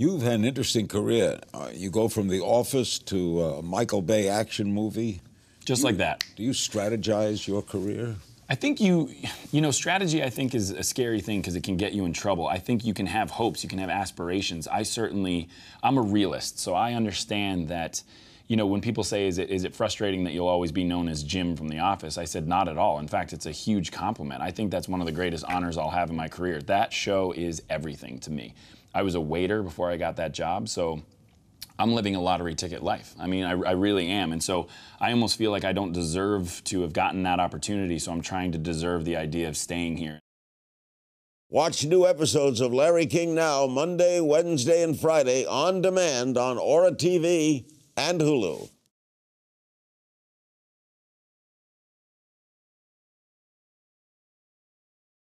You've had an interesting career. Uh, you go from The Office to a Michael Bay action movie. Just like that. Do you strategize your career? I think you, you know, strategy I think is a scary thing because it can get you in trouble. I think you can have hopes, you can have aspirations. I certainly, I'm a realist, so I understand that, you know, when people say, is it, is it frustrating that you'll always be known as Jim from The Office? I said, not at all. In fact, it's a huge compliment. I think that's one of the greatest honors I'll have in my career. That show is everything to me. I was a waiter before I got that job, so I'm living a lottery ticket life. I mean, I, I, really am. And so I almost feel like I don't deserve to have gotten that opportunity, so I'm trying to deserve the idea of staying here. Watch new episodes of Larry King Now Monday, Wednesday, and Friday on demand on Ora TV and Hulu.